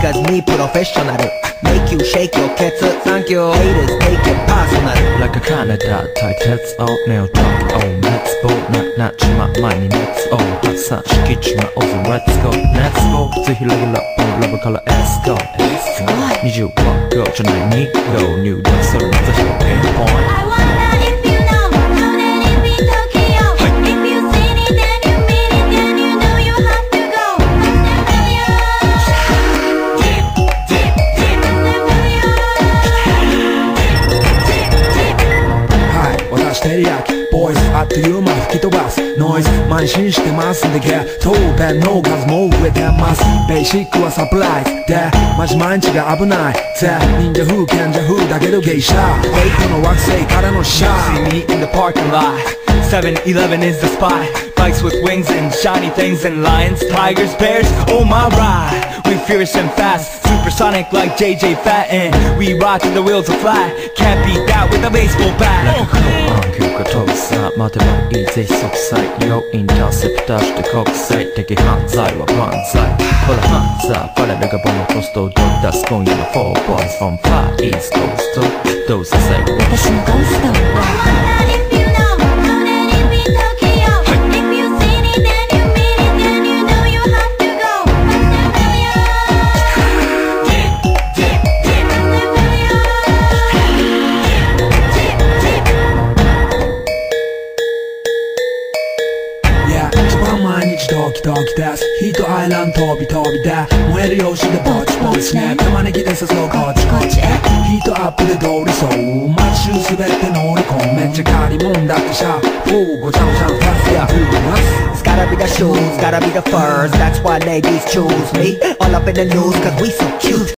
Because me professional. Make you shake your cats up, thank you. Haters take it personal. Like a Canada 対鉄をネオトーク Oh let's go ななちま前に熱を発散しきちまおうぜ Let's go Let's go ぜひレギュラーポンラブから Let's go 20は Go じゃない2 Go 入力するのぜひピンポイント Teriyaki Boyz あっという間吹き飛ばすノイズ慢心してますんでゲット弁の数も増えてますベーシックはサプライズでマジ毎日が危ないぜ忍者風賢者風だけど芸者レイトの惑星からのシャー See me in the parking lot. 7-Eleven is the spot. Bikes with wings and shiny things And lions, tigers, bears, oh my ride. We fierce and fast, supersonic like JJ Fatten We ride till the wheels are flat Can't beat that with a baseball bat. Like a が飛ぶさ待てばいいぜ即歳よインターセプターして国際的犯罪は万歳ほらハンザーバレルがボのコストを取り出す今夜の4 boys from far east coast どうせ最後私のゴースト毎日ドキドキですヒートアイランド飛び飛びで燃える用紙でぼちぼちね玉ねぎで誘うこっちこっちへヒートアップで通りそう街中すべて乗り込むめっちゃ借りもんだってシャーフーごちゃごちゃファスやフーマス It's gotta be the shoes, gotta be the furs. That's why ladies choose me. All up in the news, cause we so cute.